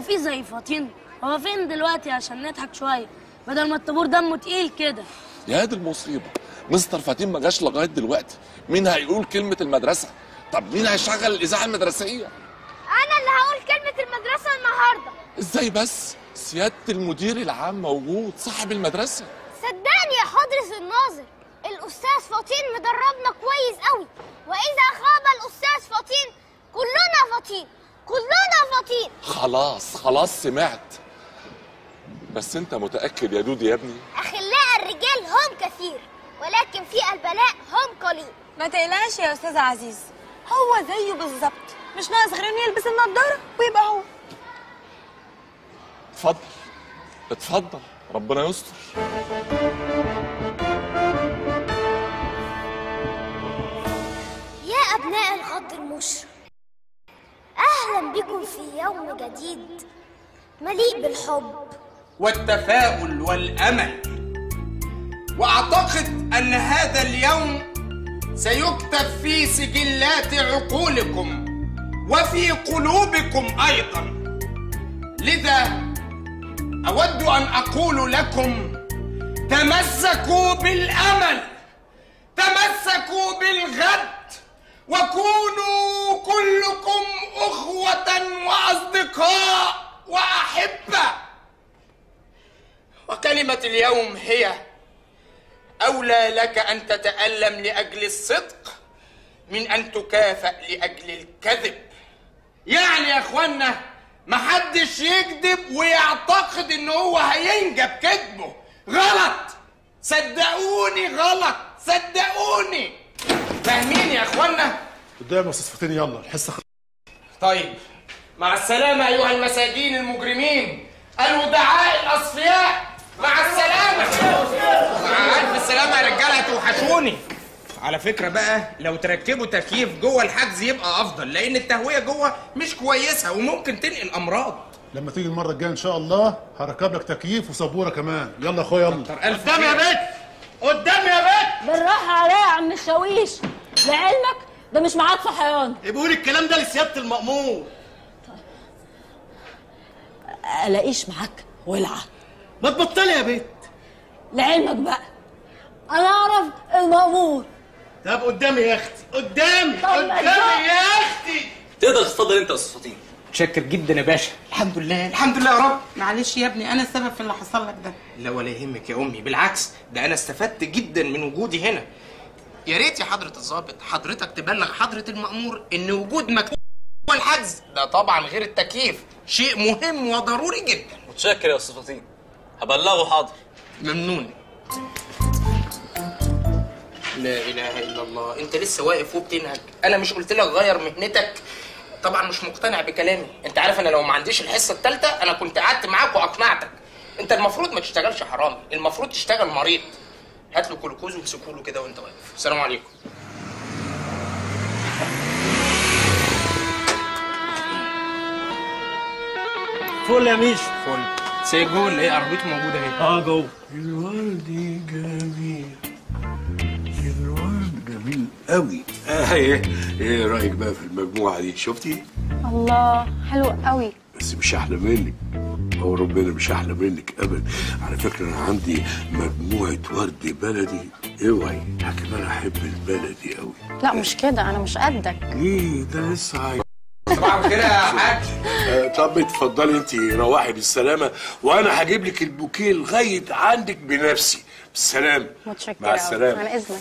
هو في زي فاطين هو فين دلوقتي عشان نضحك شوية؟ بدل ما الطابور دمه تقيل كده. يا دي المصيبة. مستر فاتين ما جاش لغاية دلوقتي. مين هيقول كلمة المدرسة؟ طب مين هيشغل الإذاعة المدرسية؟ أنا اللي هقول كلمة المدرسة النهارده. إزاي بس؟ سيادة المدير العام موجود صاحب المدرسة. صدقني يا حضرة الناظر الأستاذ فطين مدربنا كويس قوي. وإذا خاب الأستاذ فطين كلنا فطين كلنا فطين خلاص خلاص سمعت. بس انت متأكد يا دودي يا ابني؟ أخلاء الرجال هم كثير ولكن في البلاء هم قليل. ما تقلقش يا أستاذ عزيز. هو زيه بالظبط. مش ناقص غير إنه يلبس النضارة ويبقى هو. اتفضل. اتفضل. ربنا يستر. يا أبناء الخط بكم في يوم جديد مليء بالحب. والتفاؤل والأمل. وأعتقد أن هذا اليوم سيكتب في سجلات عقولكم وفي قلوبكم أيضا. لذا أود أن أقول لكم تمسكوا بالأمل تمسكوا بالغد وكونوا كلكم أخوة وأصدقاء وأحبة. وكلمة اليوم هي أولى لك أن تتألم لأجل الصدق من أن تكافأ لأجل الكذب. يعني يا إخوانا محدش يكذب ويعتقد إن هو هينجب كذبه. غلط! صدقوني غلط! صدقوني! فاهمين يا إخوانا؟ قدام يا أستاذ فطين يلا الحصة خ... طيب مع السلامة أيها المساجين المجرمين الودعاء الأصفياء مع السلامة. مع ألف السلامة يا رجالة هتوحشوني. على فكرة بقى لو تركبوا تكييف جوه الحجز يبقى أفضل لأن التهوية جوه مش كويسة وممكن تنقل أمراض. لما تيجي المرة الجاية إن شاء الله هركب لك تكييف وسبوره كمان. يلا يا أخويا يلا. ألف قدام يا بيت. قدام يا بيت. بالراحة عليا يا عم الشاويش لعلمك؟ ده مش معاك صحيان بيقول الكلام ده لسيادة المأمور. ألاقيش معاك ولعة. ما تبطلي يا بيت. لعلمك بقى. أنا أعرف المأمور. طب قدامي يا أختي. قدامي. قدامي يا أختي. تقدر تتفضل أنت يا أستاذ فطين متشكر جدا يا باشا. الحمد لله الحمد لله يا رب. معلش يا ابني أنا السبب في اللي حصل لك ده. لا ولا يهمك يا أمي بالعكس ده أنا استفدت جدا من وجودي هنا. يا ريت يا حضرة الضابط حضرتك تبلغ حضرة المأمور إن وجود مكتوب هو الحجز ده طبعا غير التكييف. شيء مهم وضروري جدا. متشكر يا أستاذ فطين هبلغه حاضر. ممنون. لا إله إلا الله. أنت لسه واقف وبتنهج. أنا مش قلت لك غير مهنتك. طبعا مش مقتنع بكلامي. انت عارف أنا لو ما عنديش الحصة الثالثه أنا كنت قعدت معاك وأقنعتك. انت المفروض ما تشتغلش حرامي. المفروض تشتغل مريض. هات له جلوكوز وامسكه له كده وانت واقف. السلام عليكم. فل يا ميش. فل سيجول إيه عربيته موجودة اهي. آه جوه. الورد جميل. قوي. آه إيه إيه رأيك بقى في المجموعة دي؟ شفتي؟ الله حلو قوي. بس مش أحلى منك. هو ربنا مش أحلى منك ابدا. على فكرة أنا عندي مجموعة ورد بلدي. اوعي لكن أنا أحب البلدي قوي لا مش كده. أنا مش قدك. ليه ده لسه عايز صباح الخير يا حاج. آه، طب اتفضلي انت روحي بالسلامة. وأنا هجيب لك البوكيه لغايه عندك بنفسي. بالسلامه متشكرة. مع. السلامة. عن إذنك.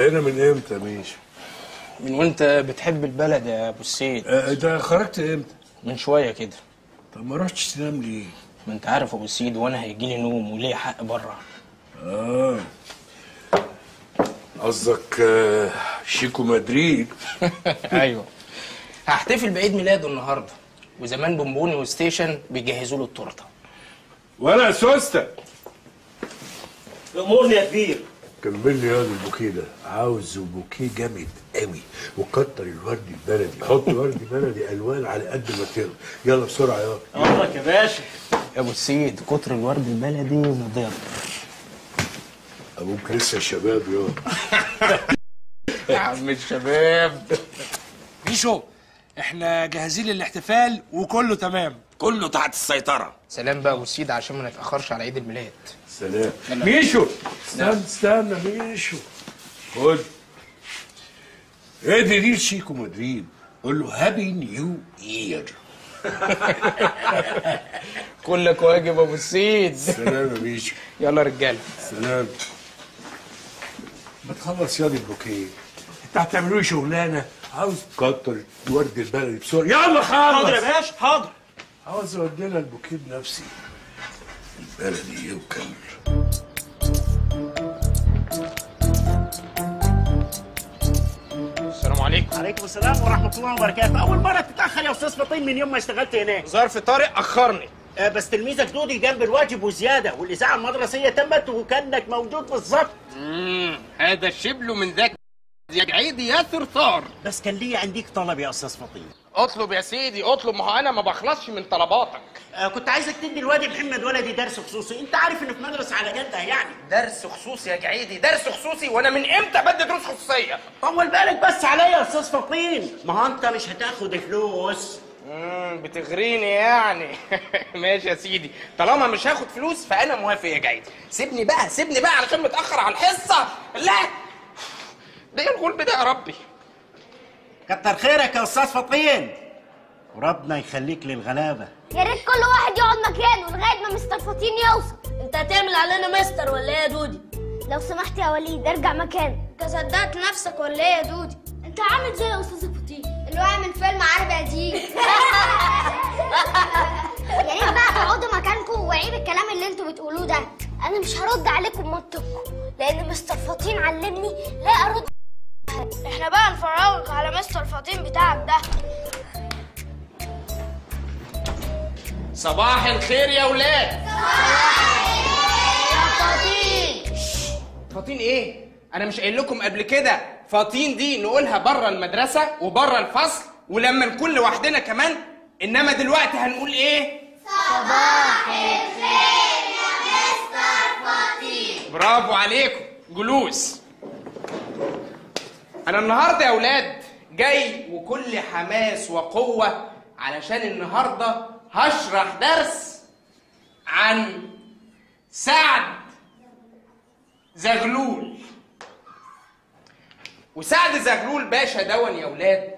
هنا من إمتى ماشي من وانت بتحب البلد يا أبو السيد. آه، ده خرجت إمتى؟ من شوية كده. طب ما رحتش تنام ليه؟ ما انت عارف أبو السيد وأنا هيجيلي نوم وليه حق بره. آه. قصدك آه، شيكو مدريد؟ أيوه. هحتفل بعيد ميلاده النهارده وزمان بونبوني وستيشن بيجهزوا له التورتة. وأنا سوستة. اؤمرني يا كبير. كمل لي هذا البوكيه ده. عاوز بوكيه جامد قوي. وكتر الورد البلدي. حط ورد بلدي ألوان على قد ما تقدر. يلا بسرعة يلا امرك يا باشا. يا أبو السيد كتر الورد البلدي مضر أبوك لسه شباب يلا يا عم الشباب. ميشو إحنا جاهزين للاحتفال وكله تمام. كله تحت السيطرة. سلام بقى أبو السيد عشان ما نتأخرش على عيد الميلاد. سلام ميشو. استنى استنى ميشو. خد. ادي دي شيكو مدريد. قول له happy new year كلك واجب أبو السيد سلام يا ميشو. يلا رجاله سلام. ما تخلص ياض البوكيه. انت هتعملوا لي شغلانة. عاوز كتر الورد البلدي بسرعة. يلا خلص. حاضر يا باشا حاضر. عاوز اودي لها البوكيه بنفسي. البلدي يوكل. السلام عليكم. عليكم السلام ورحمة الله وبركاته. أول مرة تتأخر يا أستاذ فطين من يوم ما اشتغلت هناك. ظرف طارق أخرني. آه بس تلميذك دودي جنب الواجب وزيادة والإذاعة المدرسية تمت وكأنك موجود بالظبط. امم هذا الشبل من ذاك. يا عيدي يا ثرثار. بس كان لي عنديك طلب يا أستاذ فطين. اطلب يا سيدي اطلب. ما هو أنا ما بخلصش من طلباتك. آه كنت عايزك تدي الواد محمد ولدي درس خصوصي. انت عارف انه في مدرسة على جدها يعني. درس خصوصي يا جعيدي درس خصوصي. وأنا من إمتى بدي دروس خصوصية؟ طول بالك بس عليا يا أستاذ فطين ما هو أنت مش هتاخد فلوس؟ امم بتغريني يعني. ماشي يا سيدي. طالما مش هاخد فلوس فأنا موافق يا جعيدي. سيبني بقى سيبني بقى علشان متأخر على الحصة. لا. ده إيه الغلب ده يا ربي. كتر خيرك يا أستاذ فطين. وربنا يخليك للغلابة. يا ريت كل واحد يقعد مكانه لغاية ما مستر فطين يوصل. أنت هتعمل علينا مستر ولا إيه يا دودي؟ لو سمحت يا وليد ارجع مكانك أنت صدقت نفسك ولا إيه يا دودي؟ أنت عامل زي يا أستاذ فطين. اللي هو عامل فيلم عربي قديم. يا ريت بقى تقعدوا مكانكم وعيب الكلام اللي أنتوا بتقولوه ده. أنا مش هرد عليكم بمنطقكم لأن مستر فطين علمني لا أرد إحنا بقى نفرجك على مستر فطين بتاعك ده. صباح الخير يا ولاد فطين فاطين. إيه؟ أنا مش قايل لكم قبل كده. فاطين دي نقولها بره المدرسة وبره الفصل ولما نكون لوحدنا كمان. إنما دلوقتي هنقول إيه؟ برافو عليكم. جلوس. أنا النهارده يا أولاد جاي وكل حماس وقوة علشان النهارده هشرح درس عن سعد زغلول. وسعد زغلول باشا دون يا ولاد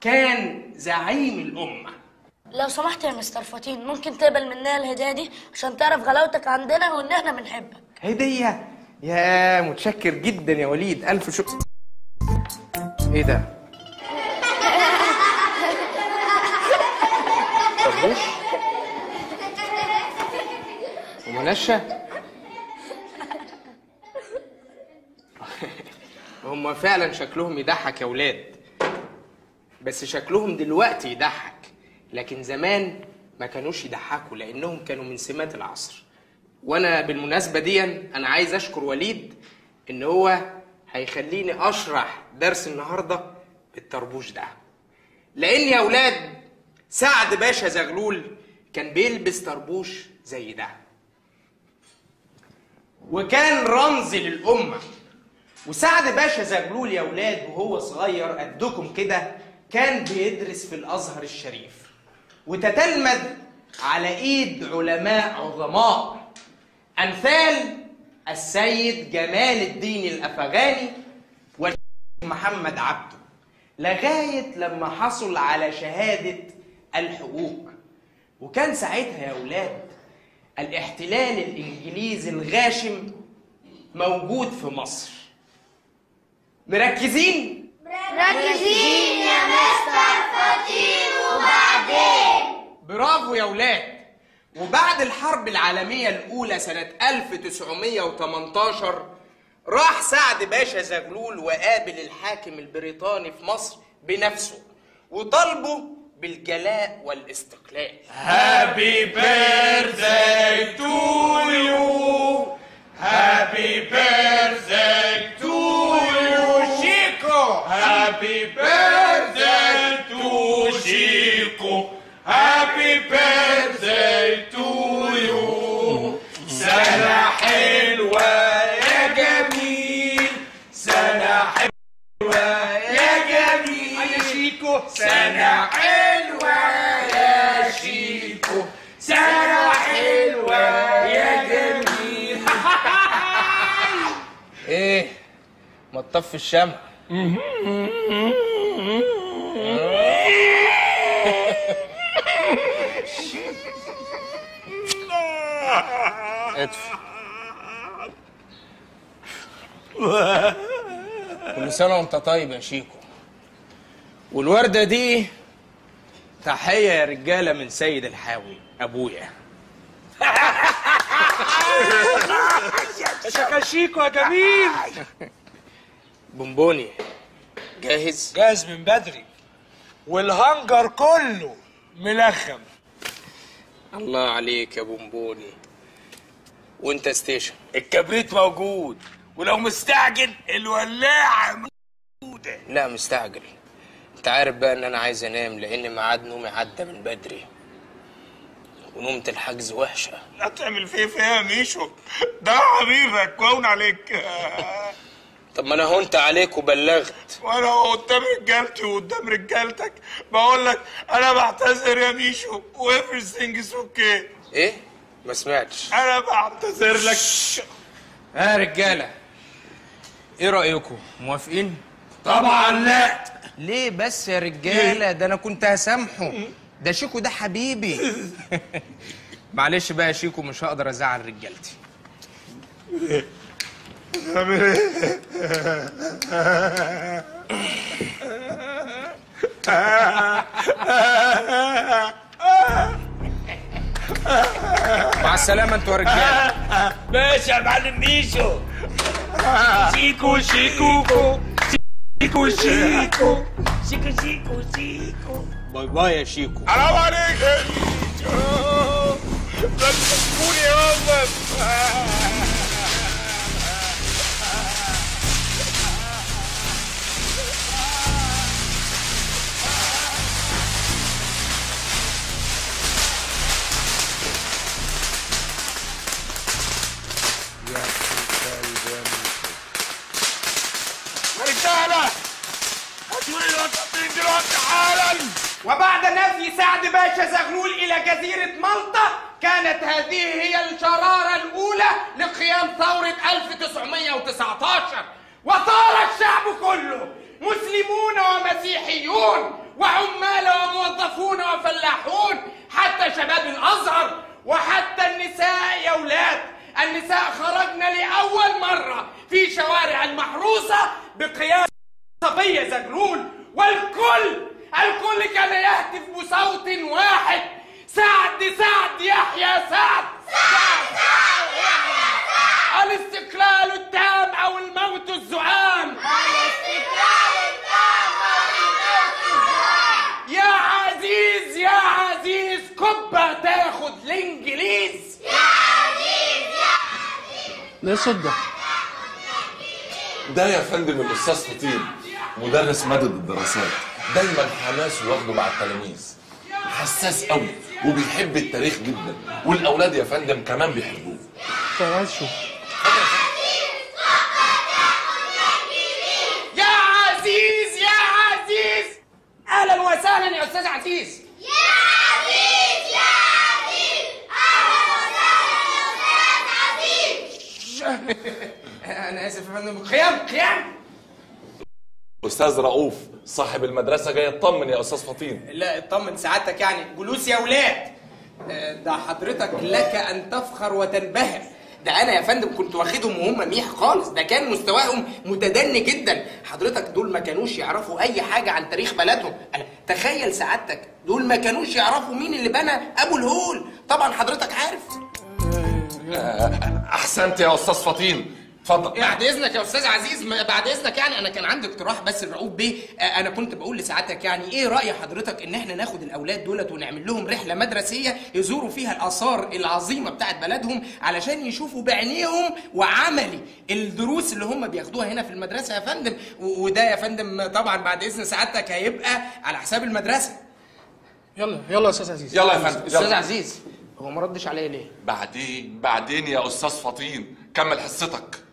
كان زعيم الأمة. لو سمحت يا مستر فطين ممكن تقبل مننا الهدية دي عشان تعرف غلاوتك عندنا وإن إحنا بنحبك. هدية؟ يا متشكر جدا يا وليد. ألف شكر. إيه ده؟ طربوش ومنشة هم فعلا شكلهم يضحك يا ولاد. بس شكلهم دلوقتي يضحك. لكن زمان ما كانوش يضحكوا لأنهم كانوا من سمات العصر. وأنا بالمناسبة دي أنا عايز أشكر وليد إن هو هيخليني أشرح درس النهارده بالطربوش ده. لأن يا أولاد سعد باشا زغلول كان بيلبس طربوش زي ده. وكان رمز للأمة. وسعد باشا زغلول يا ولاد وهو صغير قدكم كده كان بيدرس في الأزهر الشريف. وتتلمذ على إيد علماء عظماء. أمثال السيد جمال الدين الأفغاني والشيخ محمد عبده. لغاية لما حصل على شهادة الحقوق. وكان ساعتها يا أولاد الاحتلال الإنجليزي الغاشم موجود في مصر. مركزين؟ مركزين يا مستر فطين وبعدين. برافو يا ولاد وبعد الحرب العالمية الأولى سنة 1918 راح سعد باشا زغلول وقابل الحاكم البريطاني في مصر بنفسه وطالبه بالجلاء والاستقلال Happy birthday to you. Happy birthday تطفي الشمع. اطفي كل سنة وانت طيب يا شيكو. والوردة دي تحية يا رجالة من سيد الحاوي أبويا. شيكو يا جميل. بونبوني جاهز؟ جاهز من بدري. والهنجر كله ملغم. الله عليك يا بونبوني وانت ستيشن. الكبريت موجود. ولو مستعجل الولاعة موجودة. لا مستعجل. انت عارف بقى إن أنا عايز أنام لأن ميعاد نومي عدى من بدري. ونومة الحجز وحشة. هتعمل فيه فيها ميشو؟ ده حبيبك هون عليك. طب ما أنا هونت عليك وبلغت. وأنا قدام رجالتي وقدام رجالتك بقول لك أنا بعتذر يا ميشو و everything is okay إيه؟ ما سمعتش. أنا بعتذر لك. ها رجالة إيه رأيكم؟ موافقين؟ طبعا لا. ليه بس يا رجالة؟ ده أنا كنت هسامحه. ده شيكو ده حبيبي. معلش بقى يا شيكو مش هقدر ازعل رجالتي. مع السلامة أنتوا يا رجالة ماشي يا معلم ميشو. شيكو شيكو. شيكو شيكو. شيكو شيكو شيكو. bye bye يا شيكو. حرام عليك يا ميشو. ده تسكوني يا رجالة حالا وبعد نفي سعد باشا زغلول إلى جزيرة مالطا كانت هذه هي الشرارة الأولى لقيام ثورة 1919 وطار الشعب كله مسلمون ومسيحيون وعمال وموظفون وفلاحون حتى شباب الأزهر وحتى النساء يا ولاد النساء خرجنا لأول مرة في شوارع المحروسة بقياده صبية زغلول. والكل الكل كان يهتف بصوت واحد. سعد سعد يحيى سعد. سعد الاستقلال التام أو الموت الزعام. يا عزيز يا عزيز كبة تاخد الانجليز. ده الصوت ده ده يا فندم الأستاذ فطين مدرس ماده الدراسات. دايما حماسه واخده مع التلاميذ. حساس قوي وبيحب التاريخ جدا. والأولاد يا فندم كمان بيحبوه. طب عايز أشوف يا عزيز! يا عزيز. أهلا وسهلا يا أستاذ عزيز! أنا آسف يا فندم. قيام قيام أستاذ رؤوف صاحب المدرسة جاي يطمن يا أستاذ فطين. لا اطمن سعادتك يعني. جلوس يا ولاد. آه، ده حضرتك لك أن تفخر وتنبهر. ده أنا يا فندم كنت واخدهم وهم ميح خالص. ده كان مستواهم متدني جدا. حضرتك دول ما كانوش يعرفوا أي حاجة عن تاريخ بلدهم. أنا تخيل سعادتك. دول ما كانوش يعرفوا مين اللي بنى أبو الهول. طبعا حضرتك عارف. أحسنت يا أستاذ فطين. اتفضل. بعد إذنك يا أستاذ عزيز ما- بعد إذنك يعني أنا كان عندي اقتراح بس الرؤوف بيه آه، أنا كنت بقول لسعادتك يعني إيه رأي حضرتك إن إحنا ناخد الأولاد دولت ونعمل لهم رحلة مدرسية يزوروا فيها الآثار العظيمة بتاعت بلدهم علشان يشوفوا بعينيهم وعملي الدروس اللي هم بياخدوها هنا في المدرسة يا فندم؟ وده يا فندم طبعا بعد إذن سعادتك هيبقى على حساب المدرسة. يلا يلا يا أستاذ عزيز. يلا يا فندم أستاذ. عزيز هو ما ردش عليا ليه؟ بعدين بعدين يا أستاذ فطين كمل حصتك.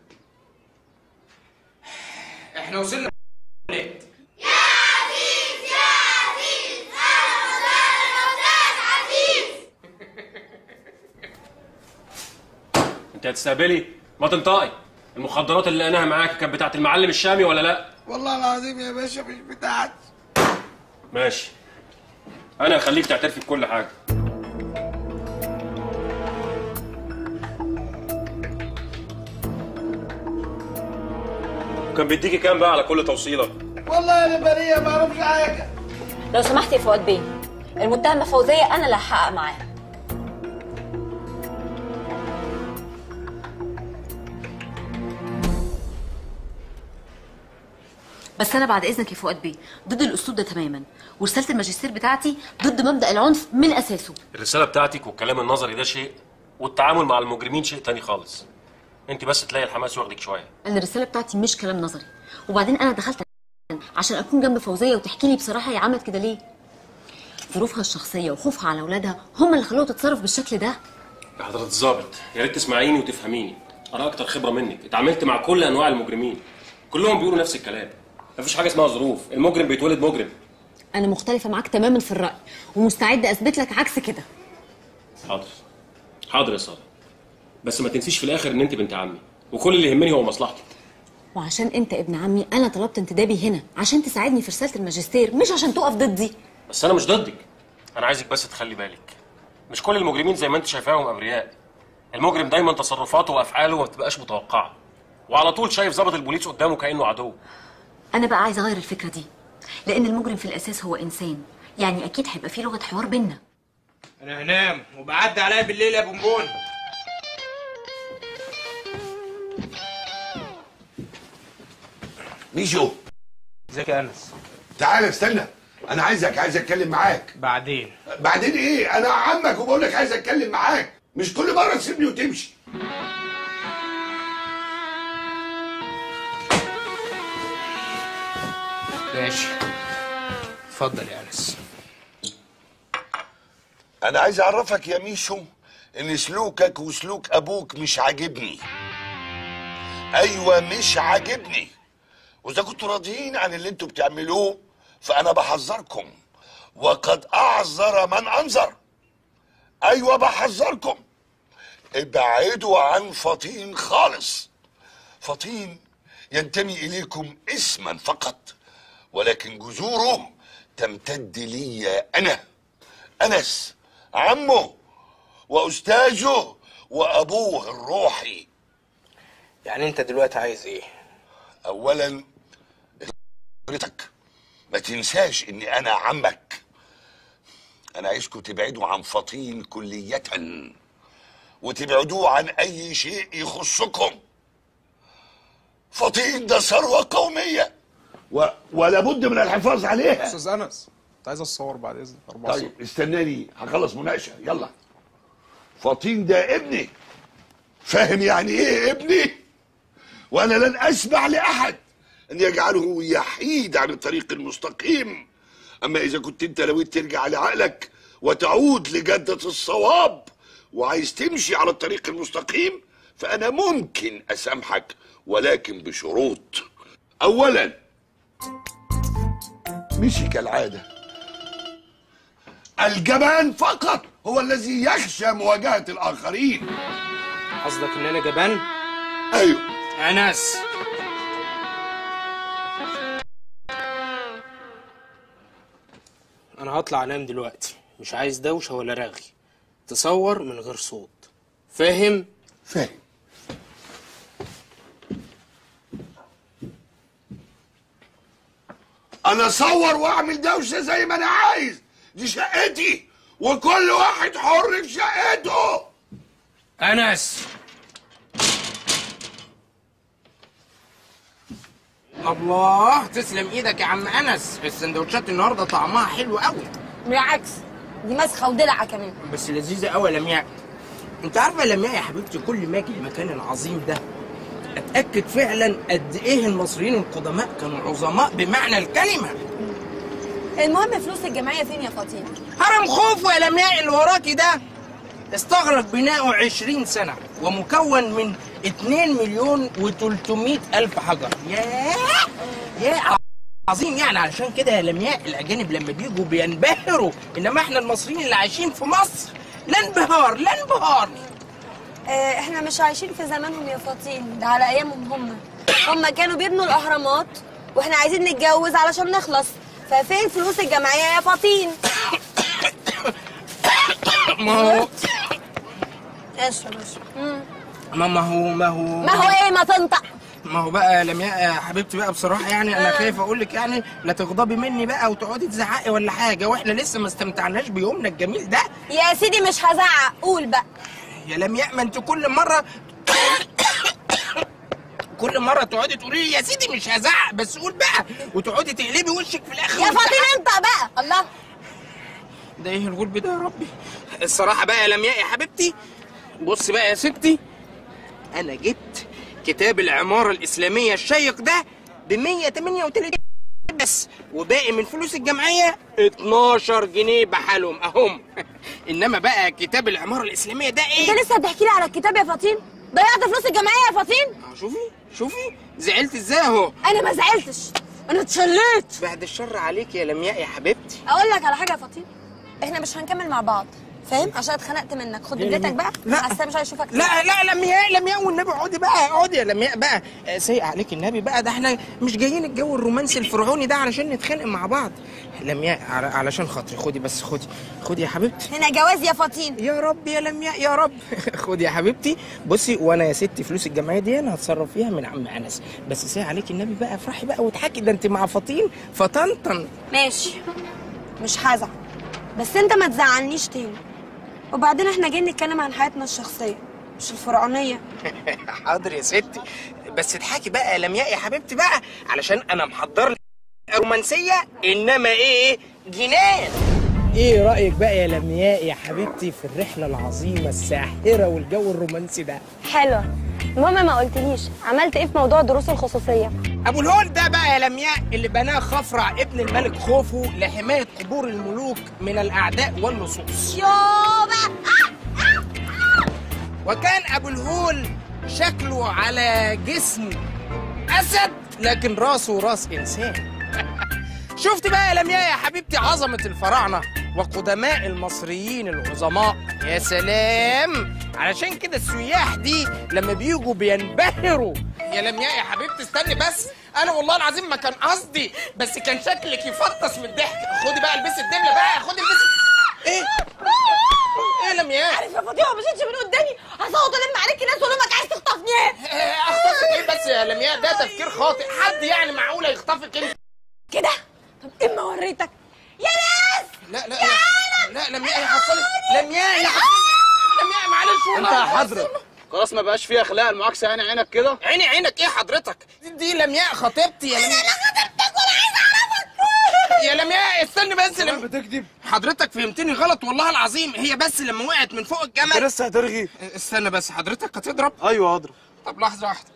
إحنا وصلنا. ولاد انت هتستقبلي ما تنطقي المخدرات اللي لقيناها معاك كانت بتاعت المعلم الشامي ولا لا؟ والله العظيم يا باشا مش بتاعتي. ماشي. أنا هخليك تعترفي بكل حاجة. كان بيديكي كام بقى على كل توصيلة؟ والله أنا بريء ما أعرفش حاجة. لو سمحت يا فؤاد بيه المتهمة فوزية أنا اللي هحقق معاها. بس أنا بعد إذنك يا فؤاد بيه ضد الأسلوب ده تماما. ورسالة الماجستير بتاعتي ضد مبدأ العنف من أساسه. الرسالة بتاعتك والكلام النظري ده شيء والتعامل مع المجرمين شيء تاني خالص. انت بس تلاقي الحماس واخدك شوية. أنا الرسالة بتاعتي مش كلام نظري. وبعدين أنا دخلت عشان أكون جنب فوزية وتحكي لي بصراحة هي عملت كده ليه؟ ظروفها الشخصية وخوفها على أولادها هم اللي خلوها تتصرف بالشكل ده. يا حضرة الظابط يا ريت تسمعيني وتفهميني. أنا أكتر خبرة منك. اتعاملت مع كل أنواع المجرمين. كلهم بيقولوا نفس الكلام. مفيش حاجة اسمها ظروف. المجرم بيتولد مجرم. أنا مختلفة معاك تماما في الرأي. ومستعده أثبت لك عكس كده. حاضر. حاضر يا ساره بس ما تنسيش في الآخر إن أنت بنت عمي وكل اللي يهمني هو مصلحتك وعشان أنت ابن عمي أنا طلبت انتدابي هنا عشان تساعدني في رسالة الماجستير مش عشان تقف ضدي. بس أنا مش ضدك. أنا عايزك بس تخلي بالك. مش كل المجرمين زي ما أنت شايفاهم أبرياء. المجرم دايما تصرفاته وأفعاله ما بتبقاش متوقعة. وعلى طول شايف ضابط البوليس قدامه كأنه عدو. أنا بقى عايزه أغير الفكرة دي لأن المجرم في الأساس هو إنسان. يعني أكيد هيبقى في لغة حوار بينا. أنا هنام وبعدي عليا بالليل يا بونبون. ميشو. ازيك يا أنس؟ تعالى استنى. أنا عايزك عايز أتكلم معاك. بعدين. بعدين إيه؟ أنا عمك وبقول لك عايز أتكلم معاك. مش كل مرة تسيبني وتمشي. ماشي. اتفضل يا أنس. أنا عايز أعرفك يا ميشو إن سلوكك وسلوك أبوك مش عاجبني. أيوه مش عاجبني. وإذا كنتوا راضيين عن اللي أنتوا بتعملوه فأنا بحذركم. وقد أعذر من أنذر. أيوه بحذركم. ابعدوا عن فطين خالص. فطين ينتمي إليكم اسما فقط ولكن جذوره تمتد لي أنا. أنس عمه وأستاذه وأبوه الروحي. يعني أنت دلوقتي عايز إيه؟ اولا حضرتك ما تنساش إني أنا عمك. أنا عايزكم تبعدوا عن فطين كلية وتبعدوه عن أي شيء يخصكم. فطين ده ثروة قومية و... ولا بد من الحفاظ عليها. أستاذ أنس كنت عايز اتصور بعد إذنك. طيب استناني هخلص مناقشة. يلا. فطين ده ابني. فاهم يعني إيه ابني؟ وأنا لن اسمح لأحد. أن يجعله يحيد عن الطريق المستقيم. أما إذا كنت أنت نويت ترجع لعقلك وتعود لجدة الصواب وعايز تمشي على الطريق المستقيم فأنا ممكن أسامحك ولكن بشروط. اولا مشي كالعادة. الجبان فقط هو الذي يخشى مواجهة الآخرين. قصدك ان أنا جبان؟ أيوه. أنس. أنا هطلع أنام دلوقتي. مش عايز دوشة ولا رغي. تصور من غير صوت. فاهم؟ فاهم. أنا أصور وأعمل دوشة زي ما أنا عايز. دي شقتي. وكل واحد حر في شقته. أنس. الله تسلم إيدك يا عم أنس. السندوتشات النهارده طعمها حلو قوي بالعكس دي مسخة ودلعة كمان. بس لذيذة قوي يا لمياء أنت عارفة يا لمياء يا حبيبتي كل ما أجي المكان العظيم ده أتأكد فعلا قد إيه المصريين القدماء كانوا عظماء بمعنى الكلمة. المهم فلوس الجمعية فين يا فاطمة؟ هرم خوفو يا لمياء اللي وراكي ده. استغرق بناؤه 20 سنة ومكون من 2 مليون و300 ألف حجر. ياه! ياه! عظيم يعني علشان كده يا لمياء الأجانب لما بيجوا بينبهروا. إنما إحنا المصريين اللي عايشين في مصر لا انبهار لا انبهار. آه إحنا مش عايشين في زمانهم يا فاطين ده على أيامهم هم. هم كانوا بيبنوا الأهرامات وإحنا عايزين نتجوز علشان نخلص. ففين فلوس الجمعية يا فاطين؟ ما هو اشرب اشرب. ما ما هو ما هو ما هو إيه ما تنطق ما هو بقى يا لمياء يا حبيبتي بقى بصراحة يعني أنا خايف أقول لك يعني لا تغضبي مني بقى وتقعدي تزعقي ولا حاجة وإحنا لسه ما استمتعناش بيومنا الجميل ده. يا سيدي مش هزعق قول بقى. يا لمياء ما انت كل مرة كل مرة تقعدي تقولي لي يا سيدي مش هزعق بس قول بقى وتقعدي تقلبي وشك في الآخر يا. فاطين انطق بقى الله. ده إيه الغلب ده يا ربي؟ الصراحة بقى يا لمياء يا حبيبتي. بص بقى يا ستي أنا جبت كتاب العمارة الإسلامية الشيق ده ب 138 بس وباقي من فلوس الجمعية 12 جنيه بحالهم أهم. إنما بقى كتاب العمارة الإسلامية ده إيه؟ أنت لسه هتحكي لي على الكتاب يا فاطين؟ ضيعت فلوس الجمعية يا فاطين؟ آه، شوفي شوفي زعلت إزاي أهو؟ أنا ما زعلتش أنا اتشليت. بعد الشر عليك يا لمياء يا حبيبتي. أقول لك على حاجة يا فاطين. إحنا مش هنكمل مع بعض. فاهم؟ عشان اتخنقت منك. خد دبلتك بقى. لا. اصل مش عايز أشوفك. لا لا لمياء لمياء والنبي اقعدي بقى. اقعدي يا لمياء بقى. آه، سيء عليك النبي بقى. ده إحنا مش جايين الجو الرومانسي الفرعوني ده علشان نتخانق مع بعض. لمياء علشان خاطري. خدي بس خدي خدي يا حبيبتي. هنا جواز يا فاطين. يا رب يا لمياء يا رب. خدي يا حبيبتي. بصي وأنا يا ستي فلوس الجمعية دي أنا هتصرف فيها من عم أنس. بس سيء عليك النبي بقى. افرحي بقى واضحكي ده انت مع فطين فطنطن. ماشي. مش هزعل بس انت ما تزعلنيش تاني. وبعدين إحنا جايين نتكلم عن حياتنا الشخصية مش الفرعونية. حاضر يا ستي. بس اضحكي بقى يا لمياء يا حبيبتي بقى علشان أنا محضر لك رومانسية إنما إيه جنان. إيه رأيك بقى يا لمياء يا حبيبتي في الرحلة العظيمة الساحرة والجو الرومانسي ده؟ حلوة. المهم ما قلتليش عملت إيه في موضوع الدروس الخصوصية؟ ابو الهول ده بقى يا لمياء اللي بناه خفرع ابن الملك خوفو لحماية قبور الملوك من الأعداء واللصوص يابا! وكان ابو الهول شكله على جسم أسد لكن راسه راس إنسان. شفت بقى يا لمياء يا حبيبتي عظمة الفراعنة؟ وقدماء المصريين العظماء. يا سلام! علشان كده السياح دي لما بيجوا بينبهروا. يا لمياء يا حبيبتي استني بس. أنا والله العظيم ما كان قصدي بس كان شكلك يفطس من الضحك. خدي بقى البسي الدبلة بقى. خدي البسي إيه؟ إيه يا لمياء عارف يا فاطمة ما مشيتش من قدامي. هصوت الم عليك الناس واقول لك عايز تخطفني. إيه اخطفك إيه بس يا لمياء ده تفكير خاطئ. حد يعني معقولة يخطفك انت كده؟ طب إما وريتك. يا ناس لا لا لا. لا لمياء يا حصلت لمياء يا حصلت لمياء معلش والله. انت يا حضرتك. خلاص ما بقاش فيها اخلاق المعاكسه يعني عينك كده. عيني عينك إيه حضرتك؟ دي, لمياء خطيبتي يا لمياء خطيبتك وأنا عايز أعرفك. يا لمياء استني بس. لم... بتكذب حضرتك فهمتني غلط والله العظيم. هي بس لما وقعت من فوق الجمل. انت لسه هترغي. استنى بس. حضرتك هتضرب؟ أيوه هضرب. طب لحظة واحدة.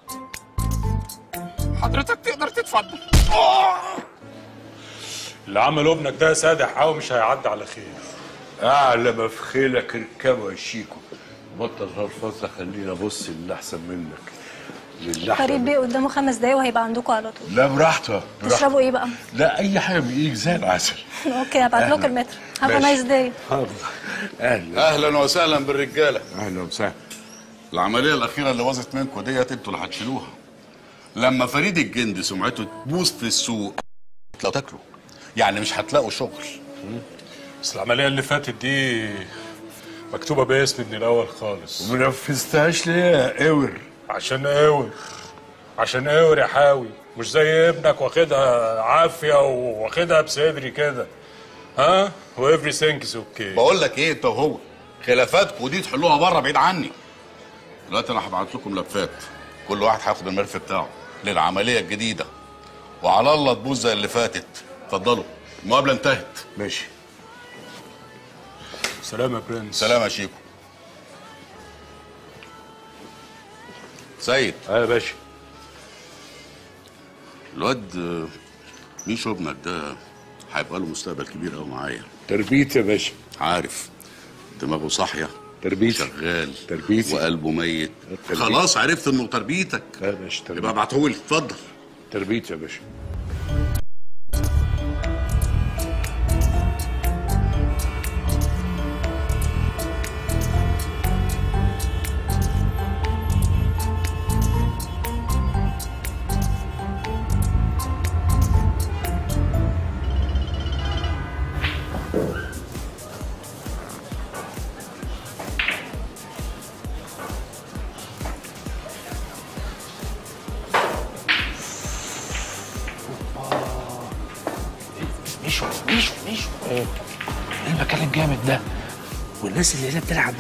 حضرتك تقدر تتفضل. اللي عمله ابنك ده يا سادح قوي مش هيعدي على خير. أعلى ما في خيلك اركبه يا شيكو. بطل هرفصه خلينا أبص للي أحسن منك. للي فريد بيه قدامه خمس دقايق وهيبقى عندكم على طول. لا براحته تشربوا إيه بقى؟ لا أي حاجة بايدك زي العسل. okay هبعت لكم. المتر. have. nice day. أهلا. أهلا وسهلا بالرجالة. أهلا وسهلا. العملية الأخيرة اللي باظت منكم ديت أنتوا اللي هتشيلوها. لما فريد الجندي سمعته تبوظ في السوق لو تاكلوا. يعني مش هتلاقوا شغل. بس العملية اللي فاتت دي مكتوبة باسمي من الأول خالص. وما نفذتهاش ليه يا قور عشان قاور. عشان قاور يا حاوي. مش زي ابنك واخدها عافية واخدها بصدري كده. ها؟ و everything's okay بقول لك إيه انت وهو؟ خلافاتكم دي تحلوها بره بعيد عني. دلوقتي أنا هبعت لكم ملفات كل واحد هياخد الملف بتاعه للعملية الجديدة. وعلى الله تبوظ زي اللي فاتت. اتفضلوا. المقابلة انتهت. ماشي. سلام يا برنس. سلام يا شيكو. سيد. آه يا باشا. الواد آه، ميشو ابنك ده؟ هيبقى له مستقبل كبير قوي معايا. تربيتي يا باشا. عارف. دماغه صاحية. تربيتي شغال. تربيتي وقلبه ميت. تربيتي. خلاص عرفت إنه تربيتك. آه يا باشا تربيتي يبقى ابعتهولي. اتفضل. تربيتي يا باشا.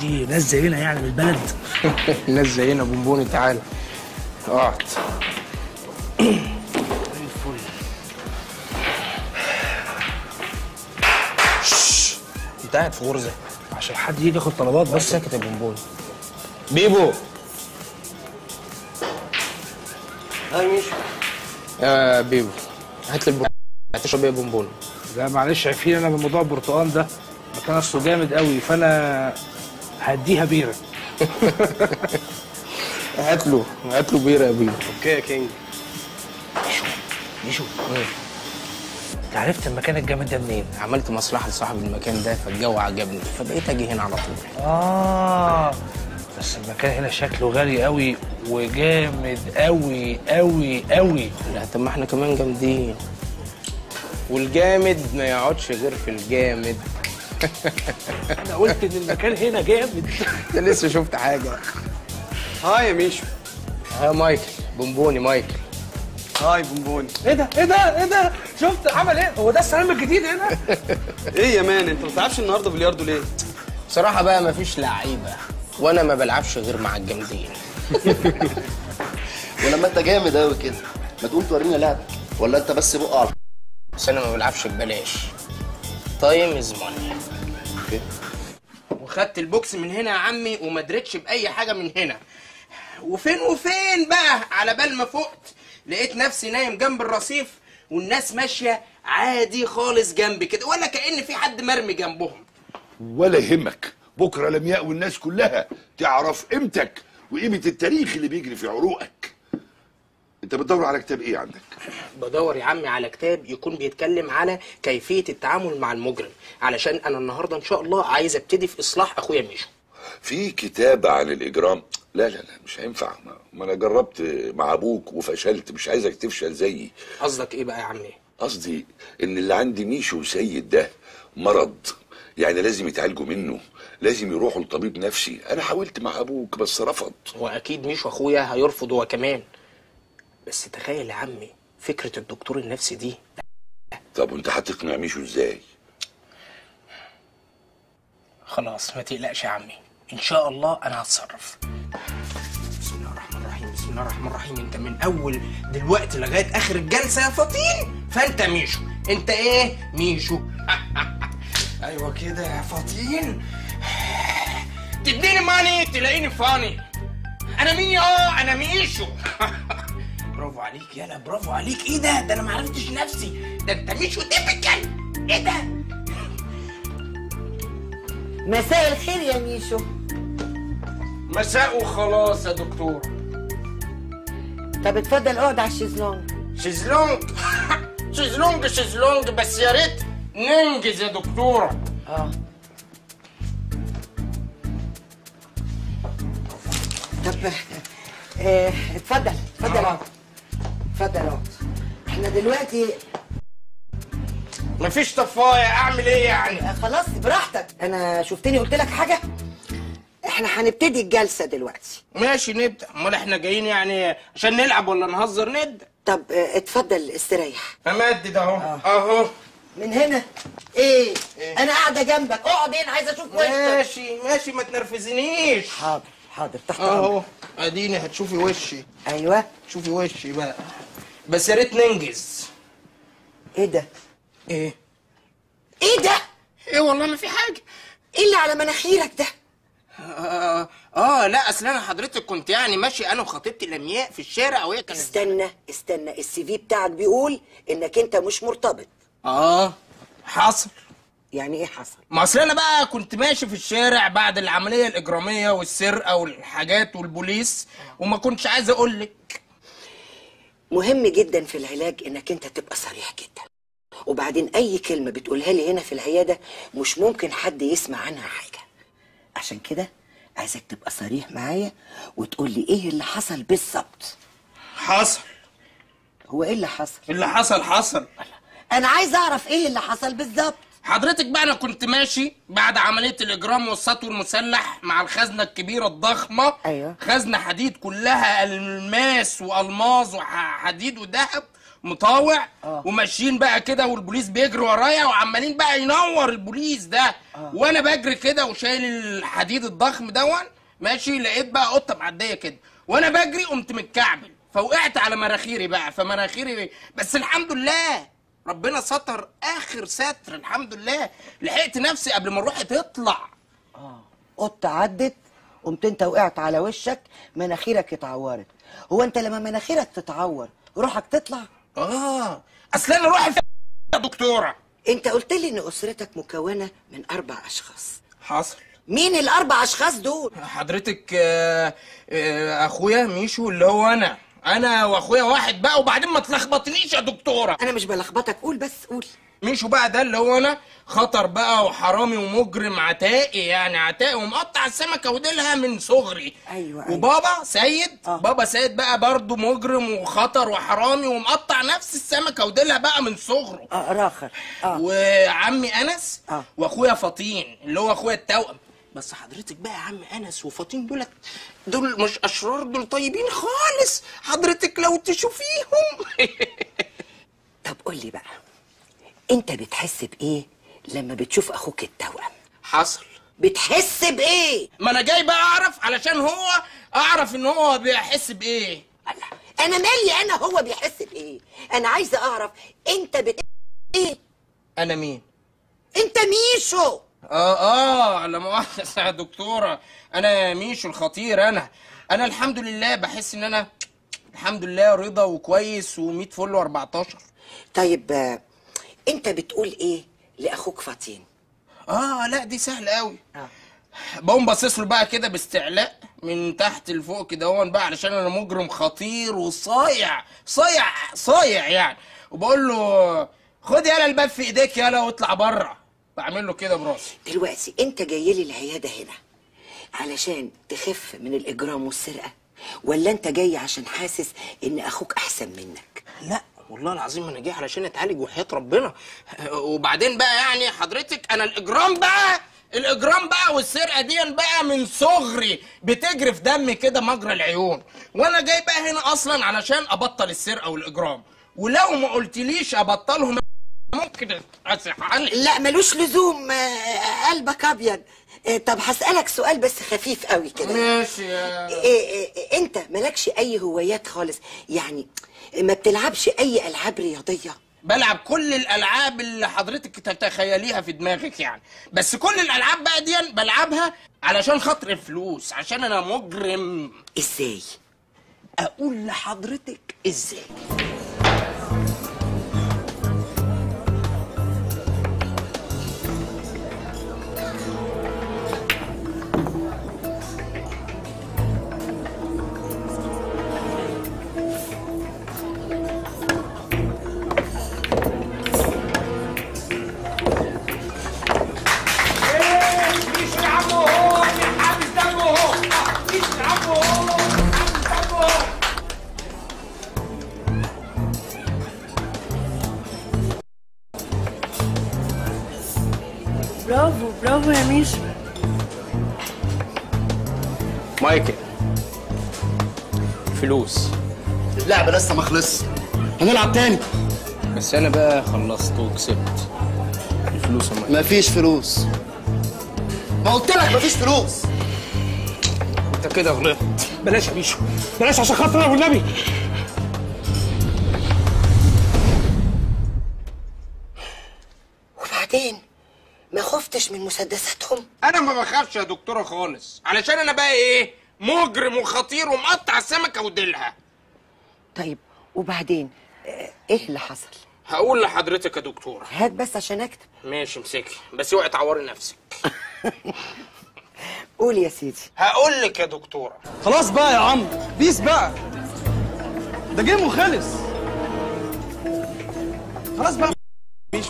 دي ناس زينا يعني من البلد. الناس زينا بونبوني تعالى اقعد. انت قاعد في غرزة. عشان حد يجي ياخد طلبات بس. ساكت يا بونبوني. بيبو. hi ميشو يا بيبو. هات لي البونبوني هتشرب إيه يا بونبوني؟ لا معلش عارفين أنا بموضوع البرتقال ده. مكان أصله جامد قوي فأنا هديها بيرة. هات له هات له بيرة يا بيبو okay يا king. ميشو أنت عرفت المكان الجامد ده منين؟ عملت مصلحة لصاحب المكان ده فالجو عجبني فبقيت أجي هنا على طول. آه بس المكان هنا شكله غالي قوي وجامد قوي قوي قوي لا طب ما إحنا كمان جامدين. والجامد ما يقعدش غير في الجامد. أنا قلت إن المكان هنا جامد. أنت لسه شفت حاجة؟ هاي يا ميشو. ها مايكل. بونبوني مايكل. هاي بونبوني. إيه ده؟ إيه ده؟ إيه ده؟ شفت؟ عمل إيه؟ هو ده السلام الجديد هنا؟ إيه يا مان؟ أنت ما بتلعبش النهارده بلياردو ليه؟ بصراحة بقى ما فيش لعيبة وأنا ما بلعبش غير مع الجامدين. ولما أنت جامد قوي كده ما تقوم تورينا لعبك ولا أنت بس بقى على بس أنا ما بلعبش ببلاش. time is money وخدت البوكس من هنا يا عمي وما دريتش بأي حاجة من هنا. وفين وفين بقى؟ على بال ما فقت لقيت نفسي نايم جنب الرصيف والناس ماشية عادي خالص جنبي كده ولا كأن في حد مرمي جنبهم. ولا يهمك. بكرة لمياء والناس كلها. تعرف قيمتك وقيمة التاريخ اللي بيجري في عروقك. انت بتدور على كتاب إيه عندك؟ بدور يا عمي على كتاب يكون بيتكلم على كيفية التعامل مع المجرم. علشان أنا النهارده إن شاء الله عايز أبتدي في إصلاح أخويا ميشو. في كتاب عن الإجرام؟ لا لا لا مش هينفع. ما, ما أنا جربت مع أبوك وفشلت مش عايزك تفشل زيي. قصدك إيه بقى يا عمي؟ قصدي إن اللي عندي ميشو سيد ده مرض. يعني لازم يتعالجوا منه لازم يروحوا لطبيب نفسي. أنا حاولت مع أبوك بس رفض. واكيد ميشو أخويا هيرفض هو كمان. بس تخيل يا عمي فكرة الدكتور النفسي دي. طب وانت هتقنع ميشو إزاي؟ خلاص ما تقلقش يا عمي. إن شاء الله أنا هتصرف. بسم الله الرحمن الرحيم بسم الله الرحمن الرحيم. أنت من أول دلوقتي لغاية آخر الجلسة يا فطين. فأنت ميشو. أنت إيه؟ ميشو. أيوه كده يا فطين. تديني money تلاقيني funny. أنا مين آه أنا ميشو. برافو عليك يلا برافو عليك. إيه ده؟ ده أنا ما عرفتش نفسي. ده أنت ميشو typical إيه ده؟ مساء الخير يا ميشو. مساء وخلاص يا دكتور. طب اتفضل اقعد على الشيزلونج. شيزلونج؟ شيزلونج شيزلونج بس يا ريت ننجز يا دكتورة آه. طب آه، اتفضل اتفضل. اقعد اتفضل اقعد إحنا دلوقتي مفيش طفاية أعمل إيه يعني؟ آه، خلاص براحتك. أنا شفتني قلت لك حاجة؟ إحنا هنبتدي الجلسة دلوقتي. ماشي نبدأ. أمال إحنا جايين يعني عشان نلعب ولا نهزر؟ نبدأ. طب آه، اتفضل استريح. امدد أهو. أهو. من هنا؟ إيه, أنا قاعدة جنبك. اقعد هنا عايزه أشوف وشك. ماشي ماشي ما تنرفزنيش. حاضر حاضر تحت أهو. أديني هتشوفي وشي. أيوه. شوفي وشي بقى. بس يا ريت ننجز. إيه ده؟ إيه؟ إيه ده؟ إيه والله ما في حاجة. إيه اللي على مناخيرك ده؟ آه, آه لا أصل أنا حضرتك كنت يعني ماشي أنا وخطيبتي لمياء في الشارع وهي كانت استنى استنى السي في بتاعك بيقول إنك أنت مش مرتبط. آه حصل. يعني إيه حصل؟ ما أصل أنا بقى كنت ماشي في الشارع بعد العملية الإجرامية والسرقة والحاجات والبوليس وما كنتش عايز أقول لك مهم جدا في العلاج إنك أنت تبقى صريح جدا. وبعدين أي كلمة بتقولها لي هنا في العيادة مش ممكن حد يسمع عنها حاجة. عشان كده عايزك تبقى صريح معايا وتقول لي إيه اللي حصل بالظبط. حصل. هو إيه اللي حصل؟ اللي حصل حصل. أنا عايز أعرف إيه اللي حصل بالظبط. حضرتك بقى أنا كنت ماشي بعد عملية الإجرام والسطو المسلح مع الخزنة الكبيرة الضخمة. أيوه. خزنة حديد كلها ألماس والماظ وحديد وذهب مطاوع. آه. وماشيين بقى كده والبوليس بيجري ورايا وعمالين بقى ينور البوليس ده. آه. وأنا بجري كده وشايل الحديد الضخم دون. ماشي لقيت بقى قطة معدية كده. وأنا بجري قمت متكعبل. فوقعت على مراخيري بقى. فمراخيري بس الحمد لله ربنا ستر آخر ستر الحمد لله. لحقت نفسي قبل ما الروح تطلع. قطة عدت قمت أنت وقعت على وشك مناخيرك اتعورت. هو أنت لما مناخيرك تتعور روحك تطلع؟ آه. أصل أنا روحي في يا دكتورة. أنت قلت لي إن أسرتك مكونة من أربع أشخاص. حصل. مين الأربع أشخاص دول؟ حضرتك آه، آه، أخويا ميشو اللي هو أنا. أنا واخويا واحد بقى وبعدين ما تلخبطنيش يا دكتورة. أنا مش بلخبطك قول بس قول. ميشو بقى ده اللي هو أنا خطر بقى وحرامي ومجرم عتائي يعني عتائي ومقطع السمكة وديلها من صغري. أيوه وبابا سيد آه. بابا سيد بقى برضه مجرم وخطر وحرامي ومقطع نفس السمكة وديلها بقى من صغره. آه راخر آه. وعمي أنس آه. وأخويا فطين اللي هو أخويا التوأم بس حضرتك بقى يا عم أنس وفطين دولت دول مش أشرار دول طيبين خالص. حضرتك لو تشوفيهم. طب قول لي بقى أنت بتحس بإيه لما بتشوف أخوك التوأم حصل. بتحس بإيه؟ ما أنا جاي بقى أعرف علشان هو أعرف إن هو بيحس بإيه. أنا مالي أنا هو بيحس بإيه؟ أنا عايزة أعرف أنت بت إيه؟ أنا مين؟ أنت ميشو. آه آه على مؤاخذة يا دكتورة. أنا ميشو الخطير أنا. أنا الحمد لله بحس إن أنا الحمد لله رضا وكويس و100 فل و14 طيب آه، أنت بتقول إيه لأخوك فطين آه لا دي سهلة قوي بقوم باصص له بقى كده باستعلاء من تحت لفوق كده هون بقى علشان أنا مجرم خطير وصايع صايع صايع يعني. وبقول له خد يالا الباب في إيديك يالا واطلع بره بعمل له كده براسي. دلوقتي انت جاي لي العيادة هنا علشان تخف من الإجرام والسرقة ولا انت جاي عشان حاسس إن أخوك أحسن منك؟ لا والله العظيم أنا جاي علشان أتعالج وحياة ربنا. وبعدين بقى يعني حضرتك أنا الإجرام بقى الإجرام بقى والسرقة دي بقى من صغري بتجري في دمي كده مجرى العيون. وأنا جاي بقى هنا أصلا علشان أبطل السرقة والإجرام. ولو ما قلتليش أبطلهم ممكن اسحل لا ملوش لزوم آه، قلبك أبيض. آه، طب هسألك سؤال بس خفيف قوي كده. ماشي يا- إيه إيه أنت مالكش أي هوايات خالص؟ يعني ما بتلعبش أي ألعاب رياضية؟ بلعب كل الألعاب اللي حضرتك تتخيليها في دماغك يعني. بس كل الألعاب بقى دي بلعبها علشان خاطر الفلوس عشان أنا مجرم. إزاي؟ أقول لحضرتك إزاي. برافو يا ميشو مايكل فلوس اللعبة لسه ما خلصش هنلعب تاني. بس أنا بقى خلصت وكسبت. الفلوس يا مايكل مفيش فلوس. ما قلت لك مفيش فلوس. أنت كده غلطت. بلاش يا ميشو. بلاش عشان خاطر أنا والنبي. مسدساتهم أنا ما بخافش يا دكتورة خالص. علشان أنا بقى إيه؟ مجرم وخطير ومقطع السمكه وديلها. طيب وبعدين؟ آه، إيه اللي حصل؟ هقول لحضرتك يا دكتورة. هات بس عشان أكتب. ماشي امسكي. بس اوعي تعوري نفسك. قول يا سيدي. هقول لك يا دكتورة. خلاص بقى يا عم. بيس بقى. ده جيم وخلص خلاص بقى. مش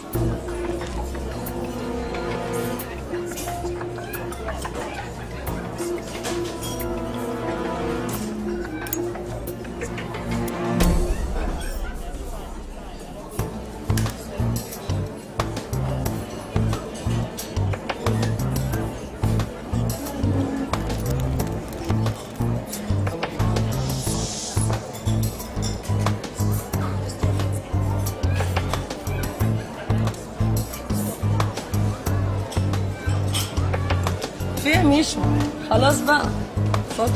ميشو خلاص بقى. اتفضل.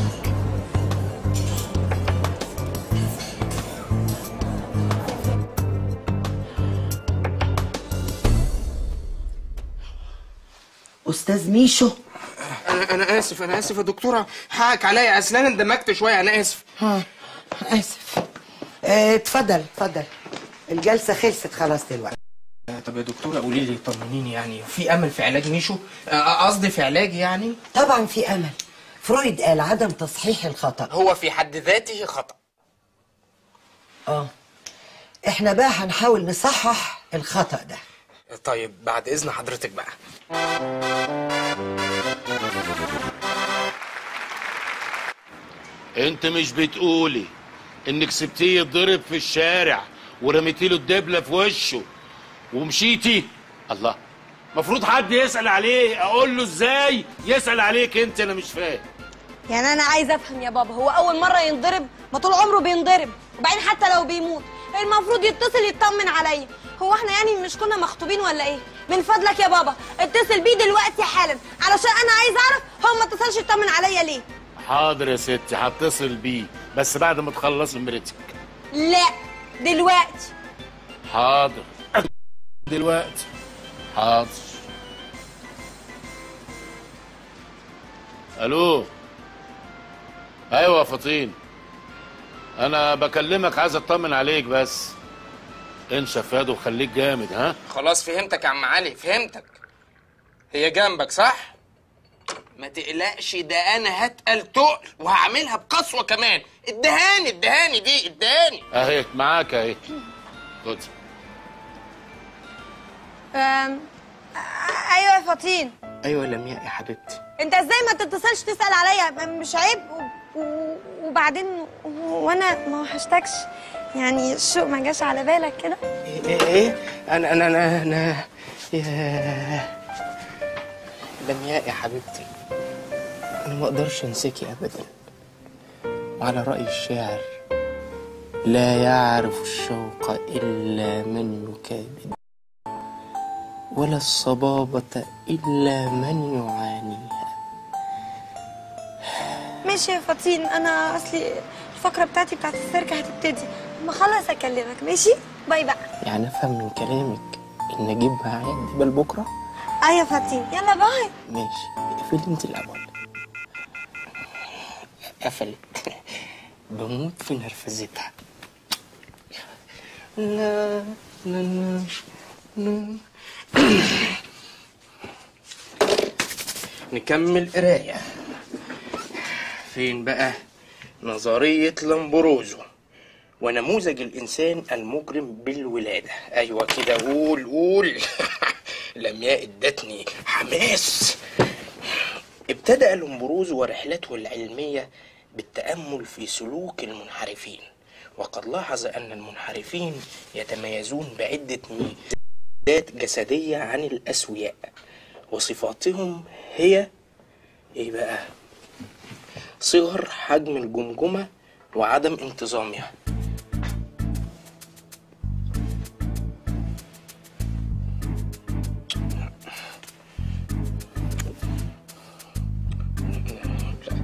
أستاذ ميشو. أنا أنا آسف أنا آسف يا دكتورة. حقك عليا. أصل أنا اندمجت شوية أنا آسف. ها آسف. آه، اتفضل اتفضل. الجلسة خلصت خلاص دلوقتي. طب يا دكتورة قولي لي طمنيني يعني؟ في أمل في علاج ميشو؟ آه، قصدي في علاج يعني؟ طبعا في أمل. فرويد قال عدم تصحيح الخطأ. هو في حد ذاته خطأ. آه. إحنا بقى هنحاول نصحح الخطأ ده. طيب بعد إذن حضرتك بقى. أنت مش بتقولي إنك سبتيه يتضرب في الشارع ورميتي له الدبلة في وشه؟ ومشيتي. الله. المفروض حد يسأل عليه. أقول له إزاي يسأل عليك أنت؟ أنا مش فاهم. يعني أنا عايزه أفهم يا بابا. هو أول مرة ينضرب؟ ما طول عمره بينضرب. وبعدين حتى لو بيموت المفروض يتصل يطمن عليا. هو إحنا يعني مش كنا مخطوبين ولا إيه؟ من فضلك يا بابا. اتصل بيه دلوقتي حالا. علشان أنا عايز أعرف هو ما اتصلش يطمن عليا ليه. حاضر يا ستي هتصل بيه. بس بعد ما تخلصي مرتك. لا. دلوقتي. حاضر. دلوقتي. حاضر. ألو. أيوه يا فطين أنا بكلمك عايز اطمن عليك بس. انشف ياض وخليك جامد ها؟ خلاص فهمتك يا عم علي فهمتك. هي جنبك صح؟ ما تقلقش ده أنا هتقل تقل وهعملها بقسوة كمان. ادهاني ادهاني دي ادهاني. اهي معاك اهي. خد. أيوه يا فطين. أيوه يا لمياء يا حبيبتي. أنت إزاي ما تتصلش تسأل عليا؟ مش عيب. و... و... وبعدين وأنا ما وحشتكش. يعني الشوق ما جاش على بالك كده؟ إيه إيه أنا أنا أنا أنا يا لمياء يا حبيبتي. أنا ما أقدرش أنساكي ابدا. وعلى رأي الشاعر لا يعرف الشوق إلا من يكابد. ولا الصبابة إلا من يعانيها. ماشي يا فطين أنا أصلي الفقرة بتاعتي بتاعت السيرك هتبتدي. اما اخلص أكلمك ماشي؟ باي بقى. يعني أفهم من كلامك إن أجيب معايا الجبال بكرة؟ آه يا فطين يلا باي. ماشي اقفلي أنت الأول. قفلت. بموت في نرفزتها. لا لا لا لا. نكمل قراية. فين بقى؟ نظرية لامبروزو. ونموذج الإنسان المجرم بالولادة. أيوة كده قول قول. لمياء ادتني حماس. ابتدأ لومبروزو ورحلته العلمية بالتأمل في سلوك المنحرفين. وقد لاحظ أن المنحرفين يتميزون بعدة ميزات جسدية عن الأسوياء وصفاتهم هي إيه بقى؟ صغر حجم الجمجمة وعدم انتظامها.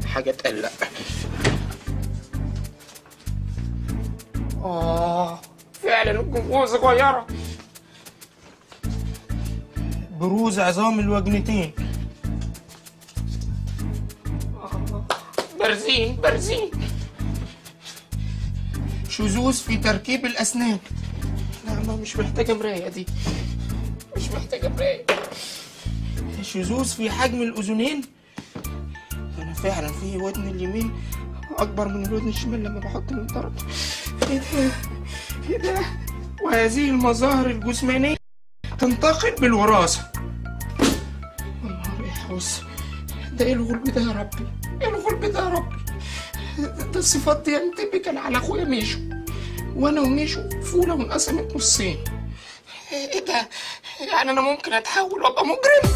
حاجة تقلق آه فعلا الجمجمة صغيرة. بروز عظام الوجنتين. برزين برزين. شذوذ في تركيب الأسنان. لا ما مش محتاجة مراية دي. مش محتاجة مراية. شذوذ في حجم الأذنين. أنا فعلا في ودن اليمين أكبر من الودن الشمال لما بحط الانطرد إيه ده؟ إيه ده؟ وهذه المظاهر الجسمانية. تنتقل بالوراثة والله يحوس ده إيه الغلب ده يا ربي؟ إيه الغلب ده يا ربي؟ ده الصفات دي ينطبق على أخويا ميشو وأنا وميشو فولة وانقسمت نصين إيه ده؟ يعني أنا ممكن أتحول وأبقى مجرم؟